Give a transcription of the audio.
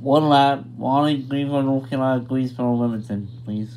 One lap, Wally Greenville, North Carolina Greensboro Wilmington, please.